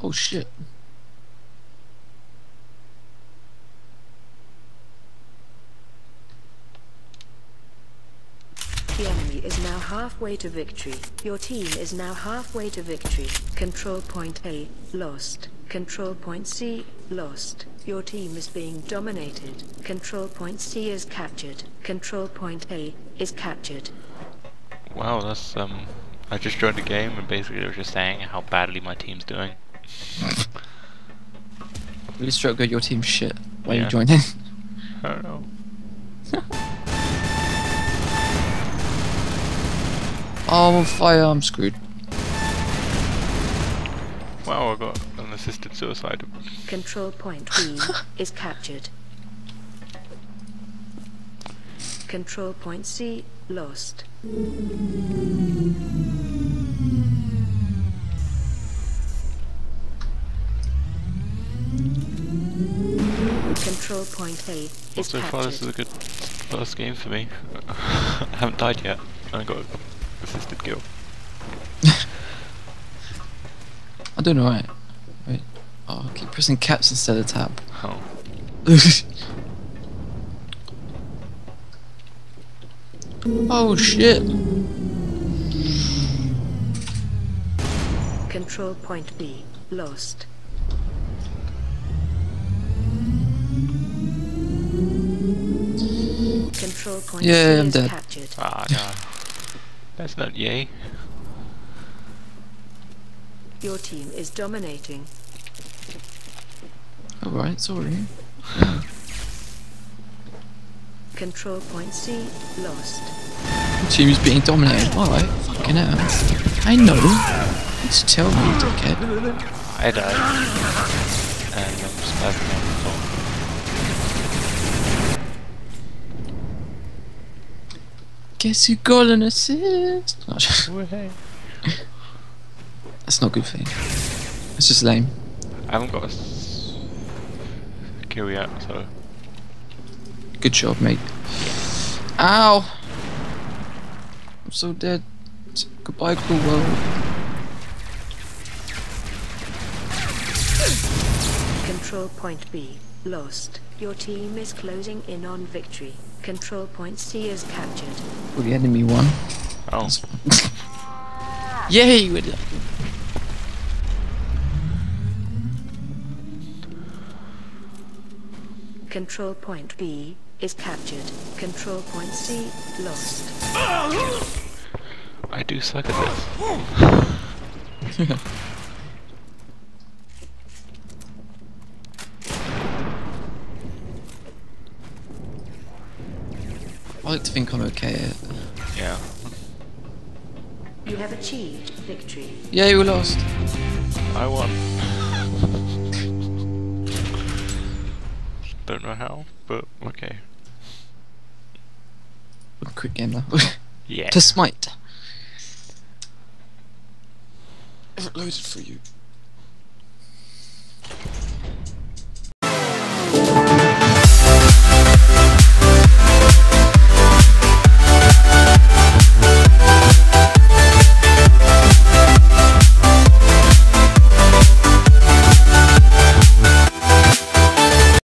Oh shit. The enemy is now halfway to victory. Your team is now halfway to victory. Control point A, lost. Control point C, lost. Your team is being dominated. Control point C is captured. Control point A is captured. Wow, that's um. I just joined the game and basically it was just saying how badly my team's doing. Really struck good your team shit. Why Yeah. you joined in? I don't know. Oh, I'm on fire, I'm screwed. Wow, I got an assisted suicide. Control point B is captured. Control point C lost. Control point A Well, is so far this is a good first game for me. I haven't died yet. and I got an assisted kill. I'm doing alright. Wait. Oh, I keep pressing caps instead of tab. Oh. oh shit. Control point B lost. Control point Yeah, I'm dead. captured. Ah, no. That's not yay. Your team is dominating. Alright, sorry. Control point C lost. Your team is being dominated. Alright, fucking hell. I know. Just tell me, dickhead. I died. And I'm spazzing out the phone. Guess you got an assist. That's not a good thing. It's just lame. I haven't got a kill yet, so Good job, mate. Ow! I'm so dead. Goodbye, cool world. Control point B lost. Your team is closing in on victory. Control point C is captured. Well, the enemy won. oh, Yay! With it. Control point B is captured. Control point C lost. I do suck at this. I like to think I'm okay at Yeah. You have achieved victory. Yay, we lost. I won. Don't know how, but okay. Quick game now. Yeah. to smite. If it loaded for you.